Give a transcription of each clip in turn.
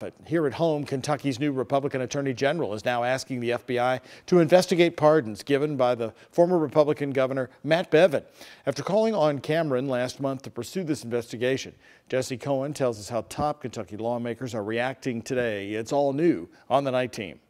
But here at home, Kentucky's new Republican Attorney General is now asking the FBI to investigate pardons given by the former Republican Governor Matt Bevin. After calling on Cameron last month to pursue this investigation, Jesse Cohen tells us how top Kentucky lawmakers are reacting today. It's all new on the night team.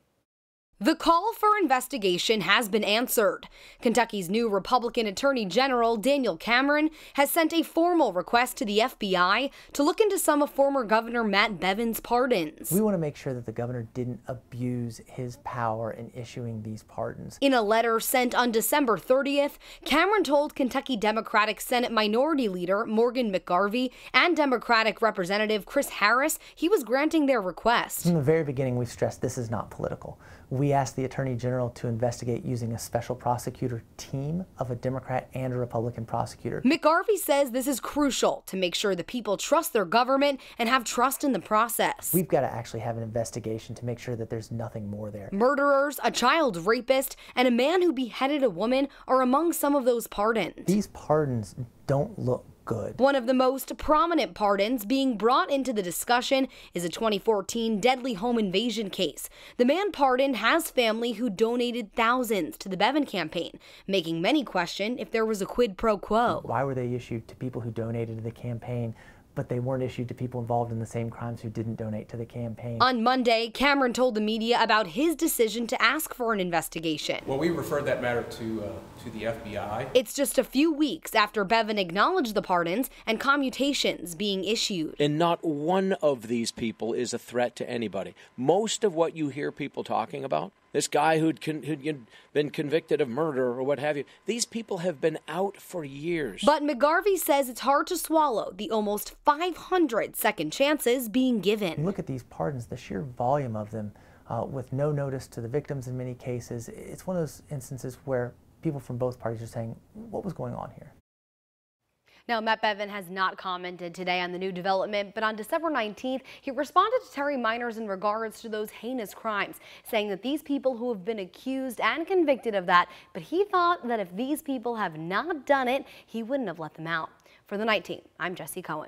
The call for investigation has been answered. Kentucky's new Republican Attorney General, Daniel Cameron, has sent a formal request to the FBI to look into some of former Governor Matt Bevin's pardons. We want to make sure that the governor didn't abuse his power in issuing these pardons. In a letter sent on December 30th, Cameron told Kentucky Democratic Senate Minority Leader Morgan McGarvey and Democratic Representative Chris Harris he was granting their request. From the very beginning, we've stressed this is not political. We asked the Attorney General to investigate using a special prosecutor team of a Democrat and a Republican prosecutor. McGarvey says this is crucial to make sure the people trust their government and have trust in the process. We've got to actually have an investigation to make sure that there's nothing more there. Murderers, a child rapist, and a man who beheaded a woman are among some of those pardons. These pardons don't look good. One of the most prominent pardons being brought into the discussion is a 2014 deadly home invasion case. The man pardoned has family who donated thousands to the Bevin campaign, making many question if there was a quid pro quo. Why were they issued to people who donated to the campaign? But they weren't issued to people involved in the same crimes who didn't donate to the campaign. On Monday, Cameron told the media about his decision to ask for an investigation. Well, we referred that matter to uh, to the FBI. It's just a few weeks after Bevin acknowledged the pardons and commutations being issued. And not one of these people is a threat to anybody. Most of what you hear people talking about this guy who'd, con- who'd been convicted of murder or what have you. These people have been out for years. But McGarvey says it's hard to swallow the almost 500 second chances being given. Look at these pardons, the sheer volume of them, uh, with no notice to the victims in many cases. It's one of those instances where people from both parties are saying, what was going on here? Now, Matt Bevin has not commented today on the new development, but on December 19th, he responded to Terry Meiners in regards to those heinous crimes, saying that these people who have been accused and convicted of that, but he thought that if these people have not done it, he wouldn't have let them out. For the night team, I'm Jesse Cohen.